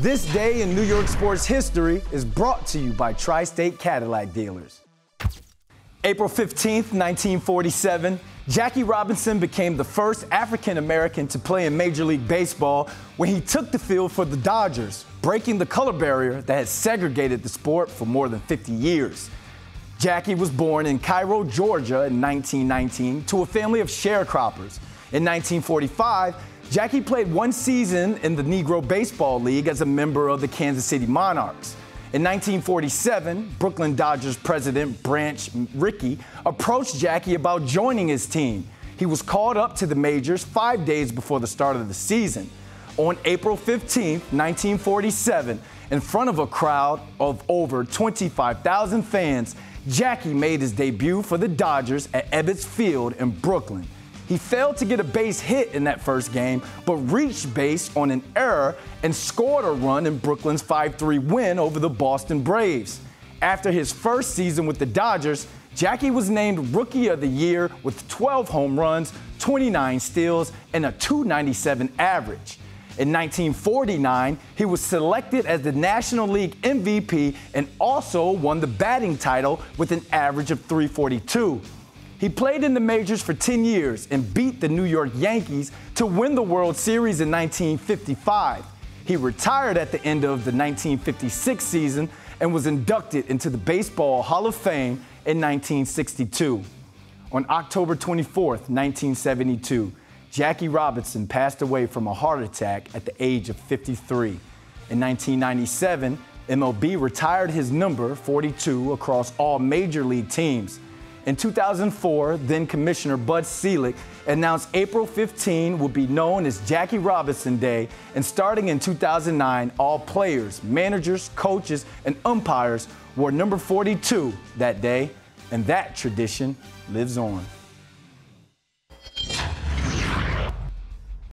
This day in New York sports history is brought to you by Tri State Cadillac dealers. April 15, 1947, Jackie Robinson became the first African American to play in Major League Baseball when he took the field for the Dodgers, breaking the color barrier that had segregated the sport for more than 50 years. Jackie was born in Cairo, Georgia in 1919 to a family of sharecroppers. In 1945, Jackie played one season in the Negro Baseball League as a member of the Kansas City Monarchs. In 1947, Brooklyn Dodgers president Branch Rickey approached Jackie about joining his team. He was called up to the majors five days before the start of the season. On April 15, 1947, in front of a crowd of over 25,000 fans, Jackie made his debut for the Dodgers at Ebbets Field in Brooklyn. He failed to get a base hit in that first game, but reached base on an error and scored a run in Brooklyn's 5 3 win over the Boston Braves. After his first season with the Dodgers, Jackie was named Rookie of the Year with 12 home runs, 29 steals, and a 297 average. In 1949, he was selected as the National League MVP and also won the batting title with an average of 342. He played in the majors for 10 years and beat the New York Yankees to win the World Series in 1955. He retired at the end of the 1956 season and was inducted into the Baseball Hall of Fame in 1962. On October 24, 1972, Jackie Robinson passed away from a heart attack at the age of 53. In 1997, MLB retired his number 42 across all major league teams. In 2004, then Commissioner Bud Selig announced April 15 would be known as Jackie Robinson Day, and starting in 2009, all players, managers, coaches, and umpires wore number 42 that day, and that tradition lives on.